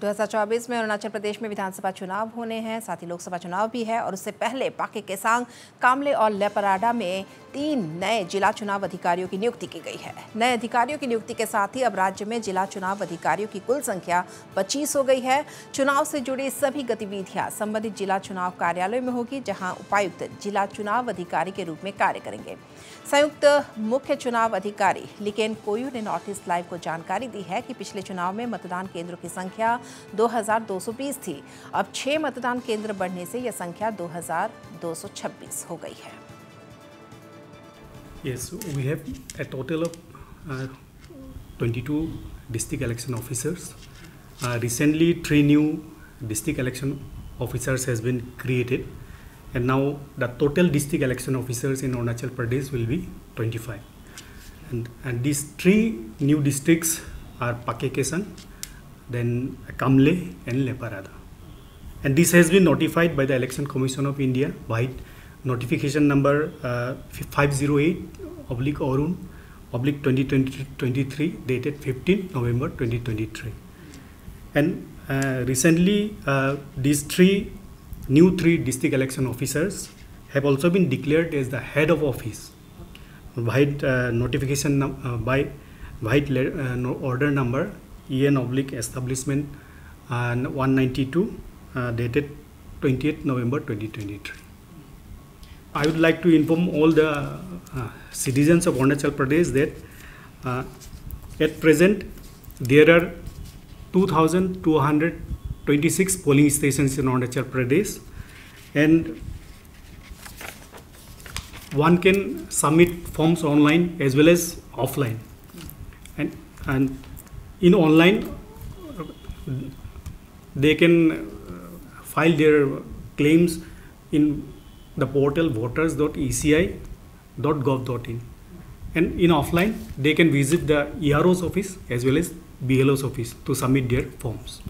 2024 में अरुणाचल प्रदेश में विधानसभा चुनाव होने हैं, साथ ही लोकसभा चुनाव भी है, और उससे पहले पाके केसांग कामले और लेपराडा में तीन नए जिला चुनाव अधिकारियों की नियुक्ति की गई है। नए अधिकारियों की नियुक्ति के साथ ही अब राज्य में जिला चुनाव अधिकारियों की कुल संख्या 25 हो गई है। चुनाव से जुड़ी सभी गतिविधियाँ संबंधित जिला चुनाव कार्यालय में होगी, जहाँ उपायुक्त जिला चुनाव अधिकारी के रूप में कार्य करेंगे। संयुक्त मुख्य चुनाव अधिकारी लिकेन कोयू ने नॉर्थ ईस्ट लाइव को जानकारी दी है कि पिछले चुनाव में मतदान केंद्रों की संख्या 2220 थी अब छह मतदान केंद्र बढ़ने से यह संख्या 2226 हो गई है Yes, we have a total of uh, 22 district election officers. Uh, recently, three new district election officers has been created, and now the total district election officers in Arunachal Pradesh will be 25. And, and these three new districts are Pakekesang, then Kamle and Leparada. And this has been notified by the Election Commission of India by notification number uh, 508 oblique Orun oblique 2023 dated 15 November 2023. And uh, recently, uh, these three new three district election officers have also been declared as the head of office by uh, notification uh, by by uh, order number en oblique establishment and 192 uh, dated 28th November 2023. I would like to inform all the uh, citizens of Arunachal Pradesh that uh, at present there are 2,226 polling stations in Arunachal Pradesh and one can submit forms online as well as offline and and in online they can uh, file their claims in the portal voters.eci.gov.in and in offline they can visit the ERO's office as well as BLO's office to submit their forms.